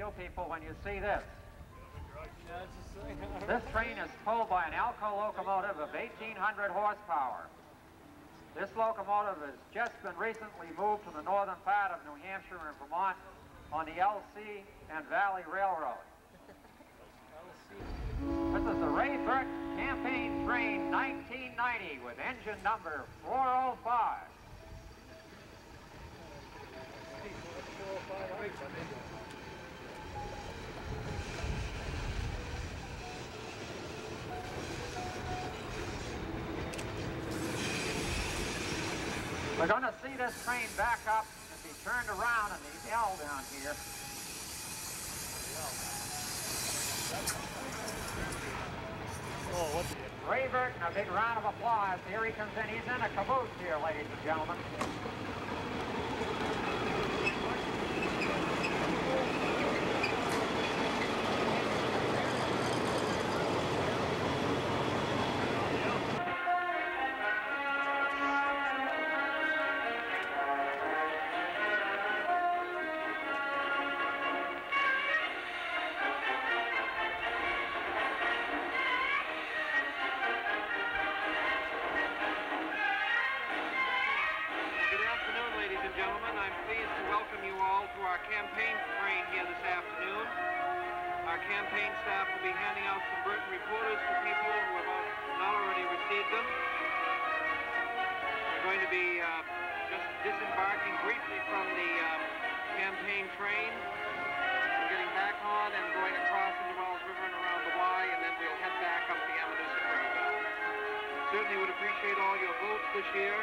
you people when you see this. This train is pulled by an Alco locomotive of 1,800 horsepower. This locomotive has just been recently moved to the northern part of New Hampshire and Vermont on the LC and Valley Railroad. This is the Ray Burton Campaign Train 1990 with engine number 405. We're going to see this train back up and be turned around in the L down here. Oh, what? Ray Burton, a big round of applause. Here he comes in. He's in a caboose here, ladies and gentlemen. Them. We're going to be uh, just disembarking briefly from the um, campaign train. We're getting back on and going across into Wells River and around the Y, and then we'll head back up the Ammonoosuc Road. Certainly would appreciate all your votes this year.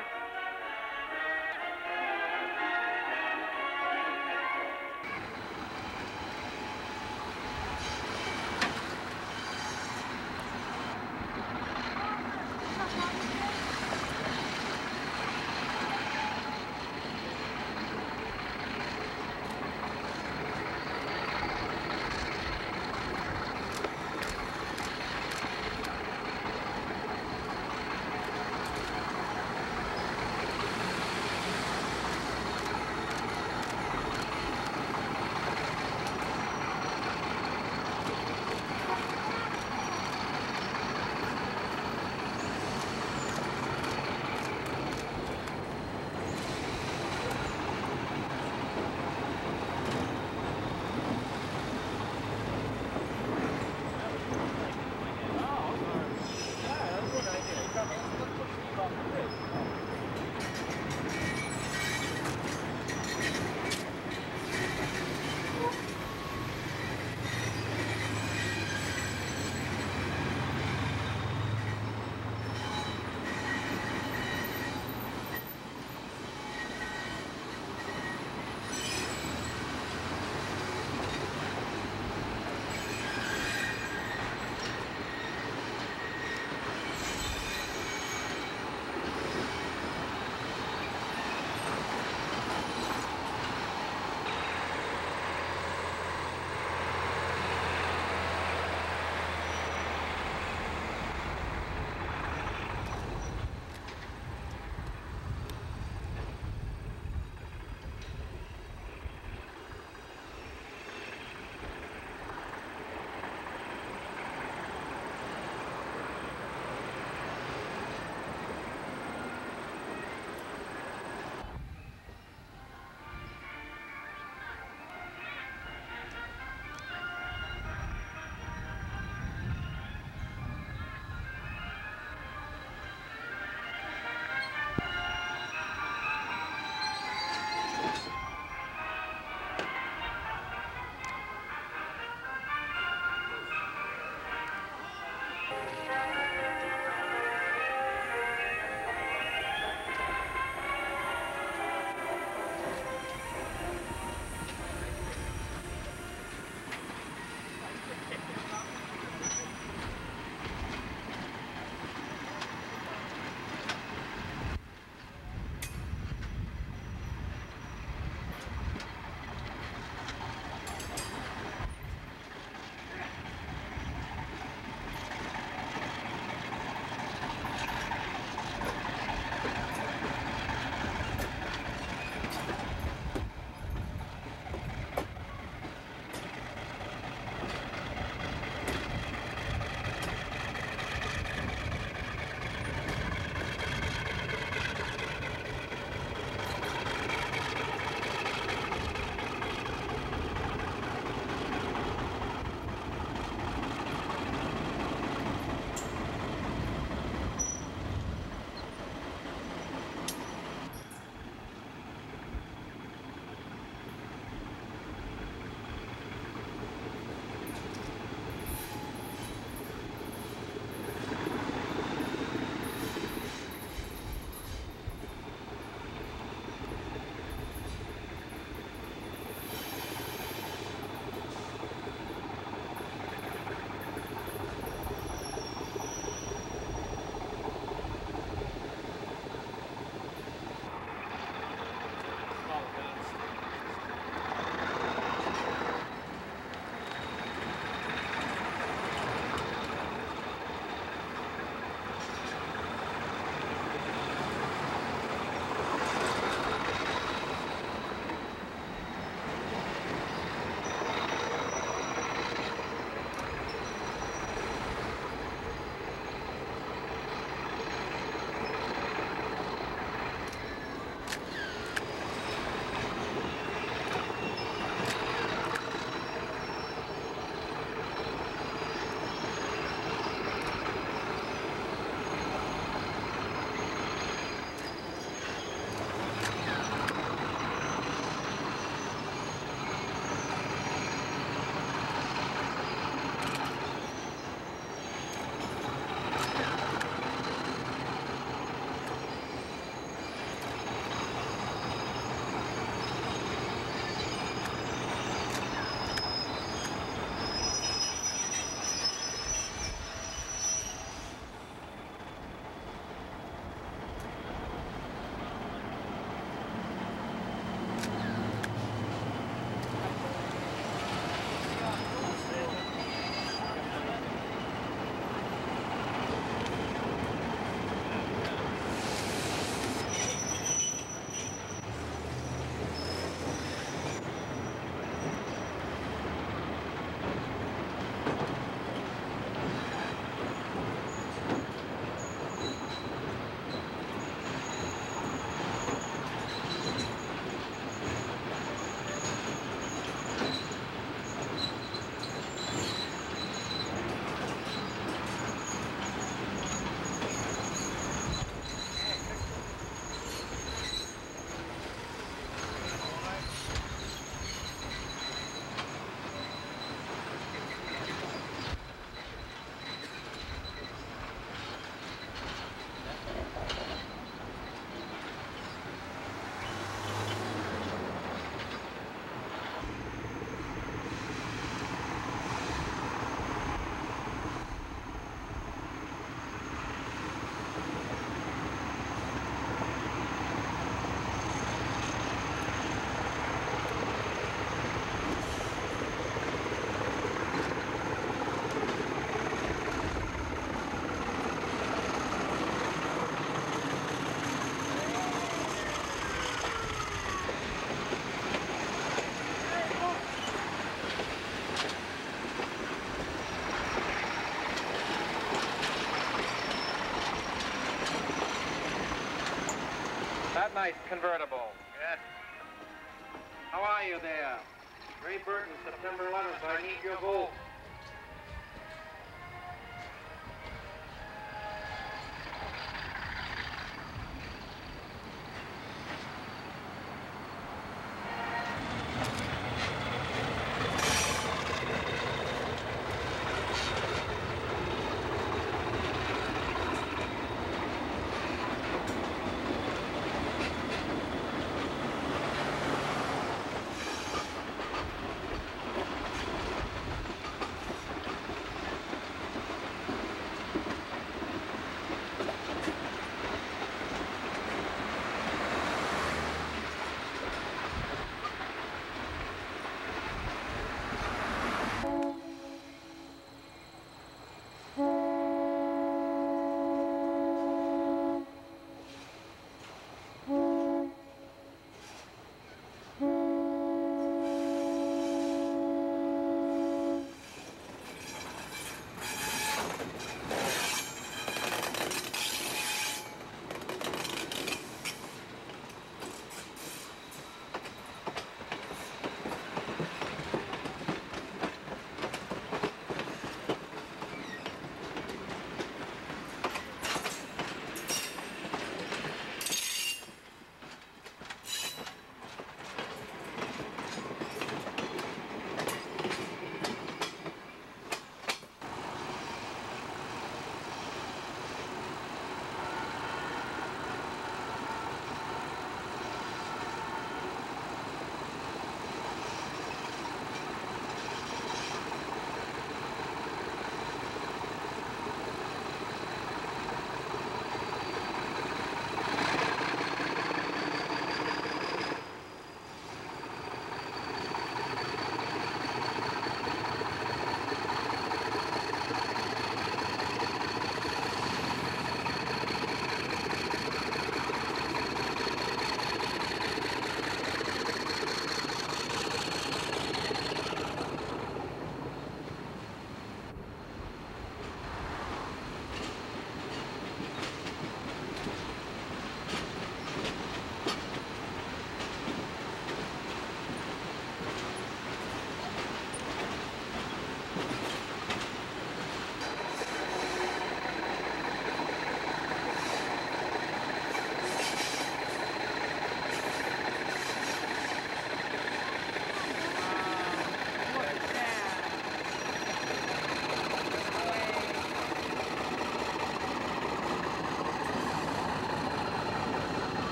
Nice convertible.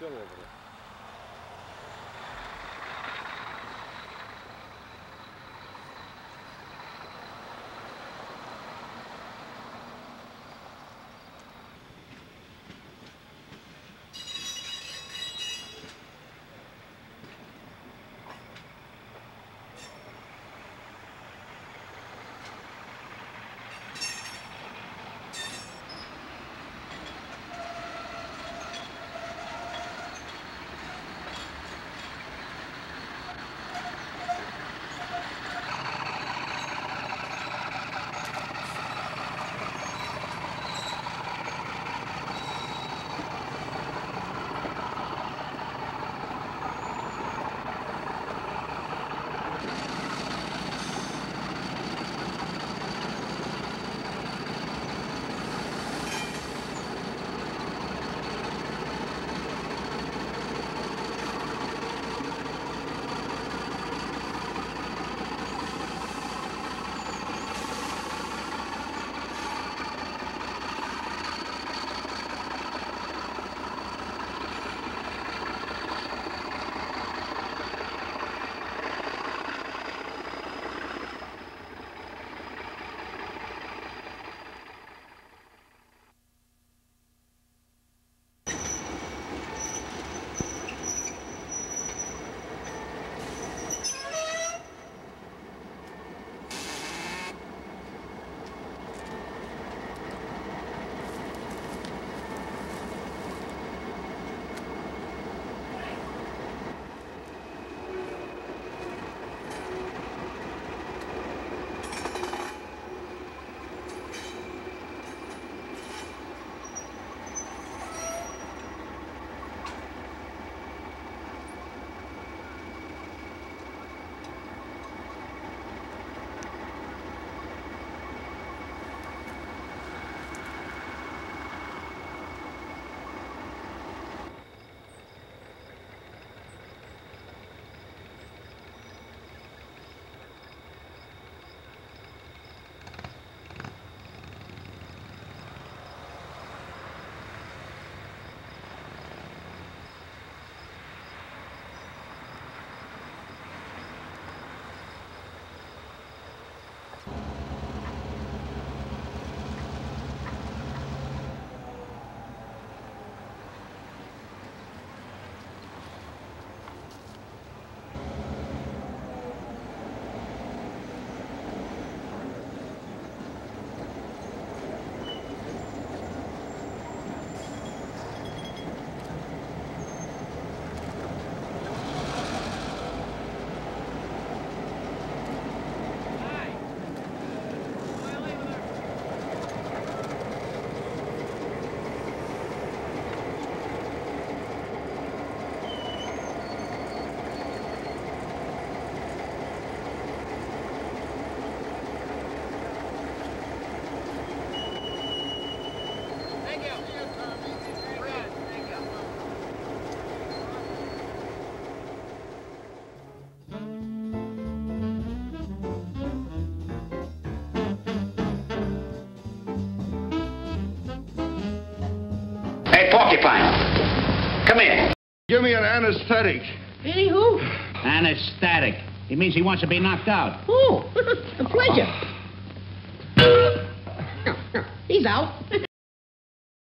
Still over there. Porcupine, come here. Give me an anesthetic. Any who? Anesthetic. He means he wants to be knocked out. Oh, a pleasure. Oh. He's out.